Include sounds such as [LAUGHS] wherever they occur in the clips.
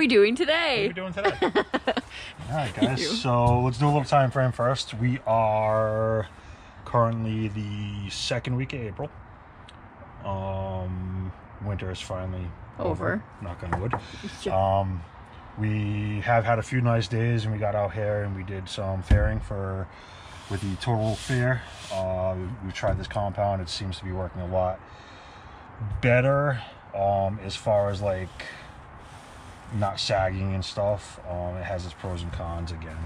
We doing today? What are we doing today? [LAUGHS] All right, guys. So let's do a little time frame first. We are currently the second week of April. Um, winter is finally over. Over. Knock on wood. Yeah. Um, we have had a few nice days, and we got out here and we did some fairing for with the total fair. Uh, we, we've tried this compound; it seems to be working a lot better um, as far as like not sagging and stuff. Um, it has its pros and cons again.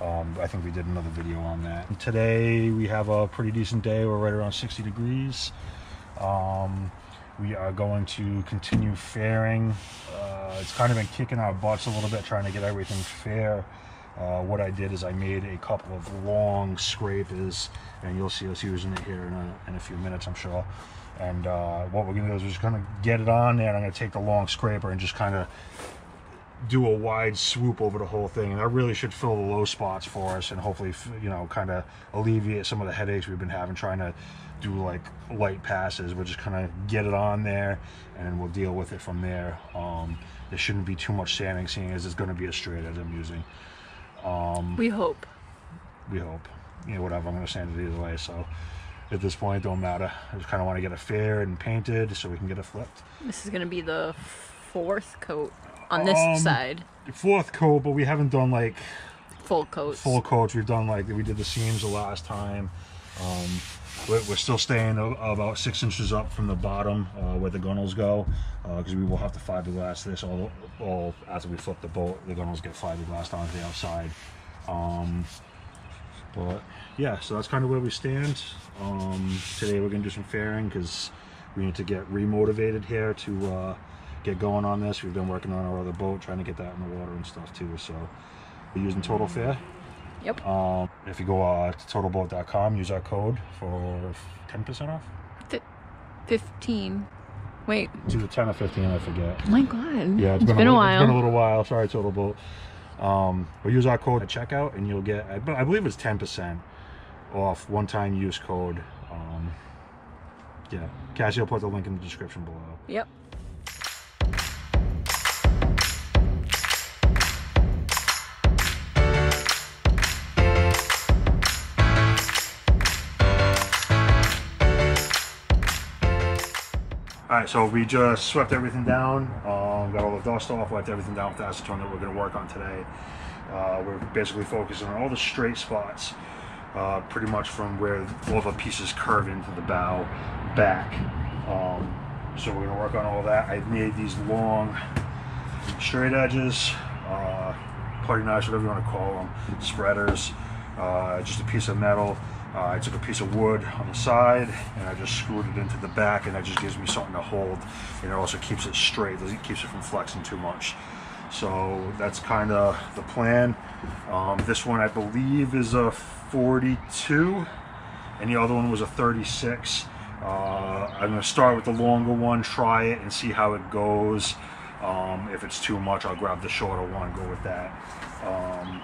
Um, I think we did another video on that. Today we have a pretty decent day. We're right around 60 degrees. Um, we are going to continue fairing. Uh, it's kind of been kicking our butts a little bit trying to get everything fair. Uh, what I did is I made a couple of long scrapers, and you'll see us using it here in a, in a few minutes, I'm sure. And uh, what we're gonna do is we're just gonna get it on there, and I'm gonna take the long scraper and just kind of do a wide swoop over the whole thing and that really should fill the low spots for us and hopefully you know kind of alleviate some of the headaches we've been having trying to do like light passes. We'll just kind of get it on there and we'll deal with it from there. Um there shouldn't be too much sanding seeing as it's going to be a straight as i'm using. Um we hope. we hope. You know whatever i'm going to sand it either way so at this point don't matter. I just kind of want to get it fair and painted so we can get it flipped. This is gonna be the fourth coat on this Um, side. fourth coat but we haven't done like Full coats. full coats. We've done like we did the seams the last time. Um, we're, we're still staying about six inches up from the bottom uh, where the gunnels go because we will have to fiberglass this all, all after we flip the boat. The gunnels get fiberglassed onto the outside. Um, but yeah, so that's kind of where we stand. Um, today we're gonna do some fairing because we need to get remotivated here to uh, get going on this. We've been working on our other boat, trying to get that in the water and stuff too. So we're using Total Fair. Yep. Um, if you go uh, to totalboat.com, use our code for 10% off. Fi- Fifteen. Wait. It's either 10 or 15, I forget. Oh my god. Yeah, it's been, a, li- while. It's been a little while. Sorry, Total Boat. Um, but use our code at checkout, and you'll get, I, I believe it's 10% off one-time use code. Um, yeah, Cassie will put the link in the description below. Yep. Right, so we just swept everything down, um, got all the dust off, wiped everything down with the acetone that we're going to work on today. Uh, we're basically focusing on all the straight spots, uh, pretty much from where all the pieces curve into the bow back. Um, so we're going to work on all that. I've made these long straight edges, uh, putty knives, whatever you want to call them, spreaders, uh, just a piece of metal. Uh, I took a piece of wood on the side and I just screwed it into the back, and that just gives me something to hold. And it also keeps it straight, it keeps it from flexing too much. So that's kind of the plan. Um, this one, I believe, is a 42, and the other one was a 36. Uh, I'm going to start with the longer one, try it, and see how it goes. Um, if it's too much, I'll grab the shorter one, go with that. Um,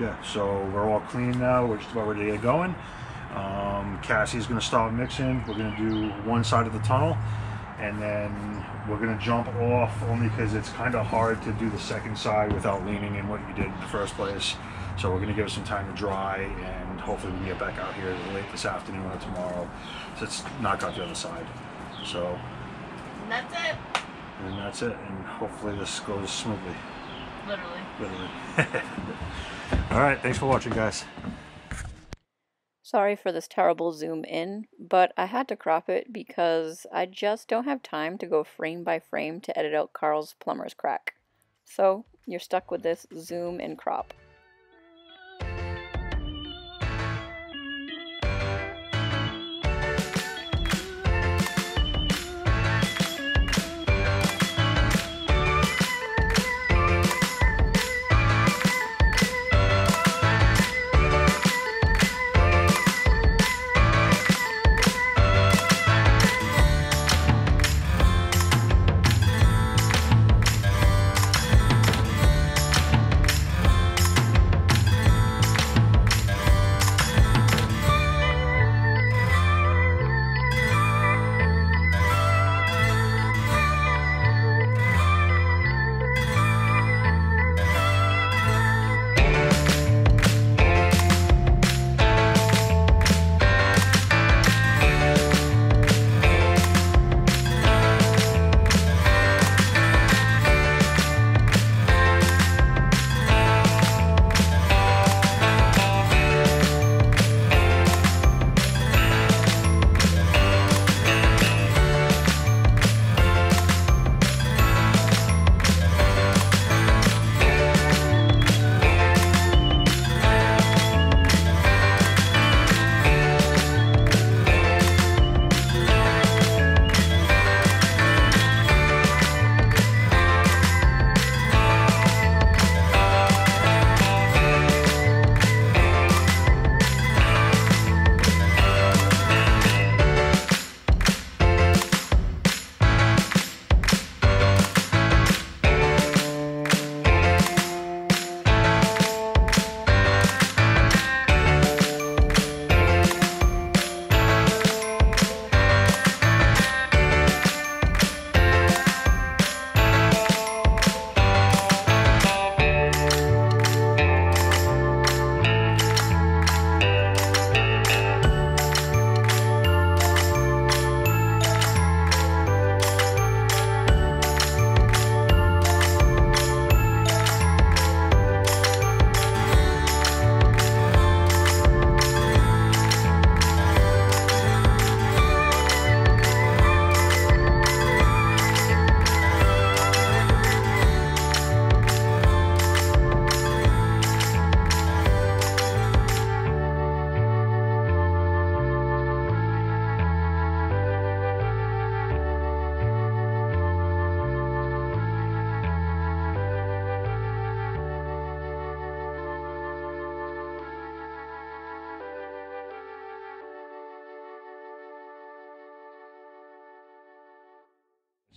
yeah, so we're all clean now. We're just about ready to get going. Um, Cassie's going to start mixing. We're going to do one side of the tunnel, and then we're going to jump off only because it's kind of hard to do the second side without leaning in what you did in the first place. So we're going to give it some time to dry, and hopefully we can get back out here late this afternoon or tomorrow. So let's knock out the other side. So, And that's it. and that's it, and hopefully this goes smoothly. Literally. Literally. [LAUGHS] All right, thanks for watching, guys. Sorry for this terrible zoom in, but I had to crop it because I just don't have time to go frame by frame to edit out Carl's plumber's crack. So, you're stuck with this zoom and crop.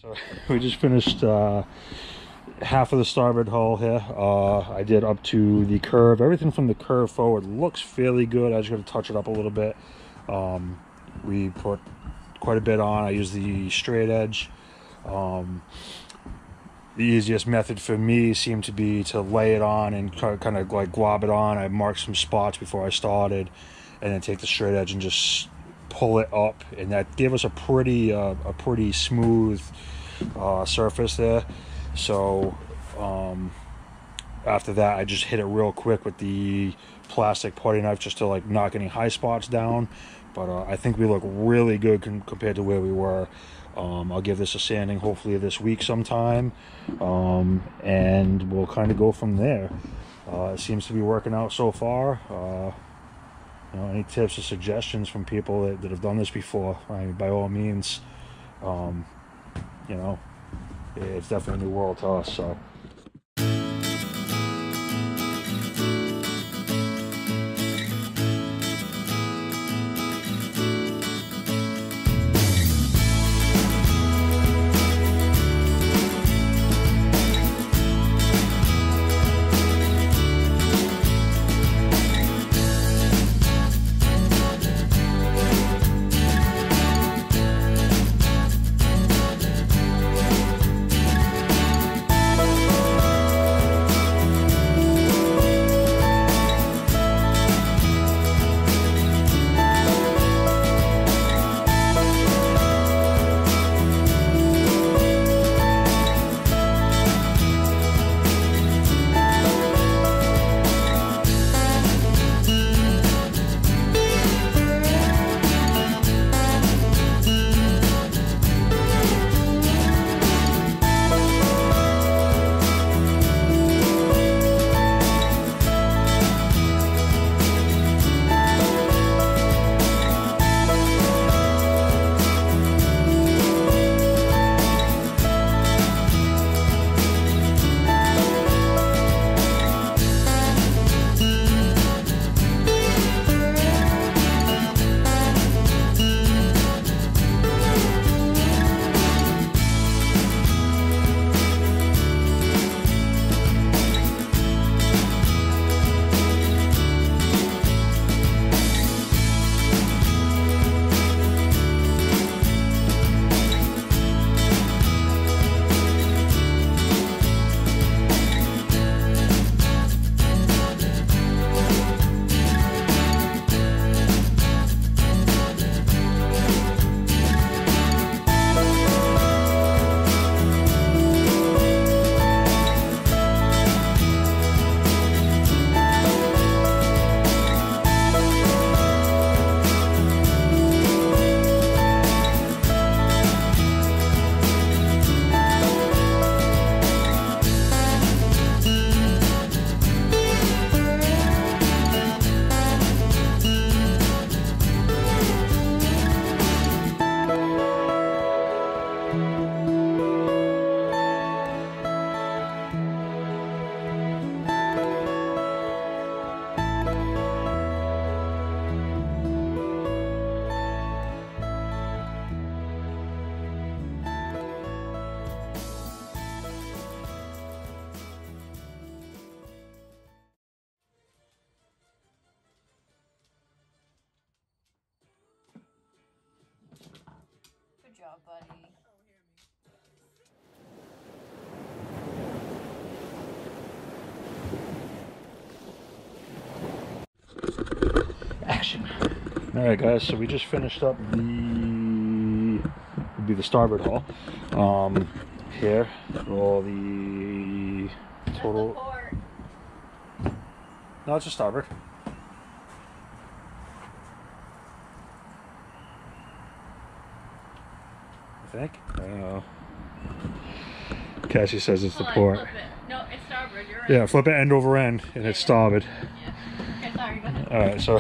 So [LAUGHS] [LAUGHS] we just finished uh, half of the starboard hull here. Uh, I did up to the curve. Everything from the curve forward looks fairly good. I just got to touch it up a little bit. Um, we put quite a bit on. I used the straight edge. Um, the easiest method for me seemed to be to lay it on and kind of like glob it on. I marked some spots before I started and then take the straight edge and just pull it up and that gave us a pretty uh, a pretty smooth uh, surface there. So um, after that I just hit it real quick with the plastic putty knife just to like knock any high spots down. But uh, I think we look really good compared to where we were. Um, I'll give this a sanding hopefully this week sometime. Um, and we'll kind of go from there. Uh, it seems to be working out so far. Uh, know, any tips or suggestions from people that, that have done this before I mean, by all means um, you know it's definitely a new world to us so job, buddy. Action. All right, guys. So we just finished up the would be the starboard hull. Um, here, all the total. No, it's a starboard. Think. I uh, don't know. Cassie says it's oh, the port. It. No, it's starboard. You're right. Yeah, flip it end over end, and it's starboard. Yeah. Okay, sorry. All right, so.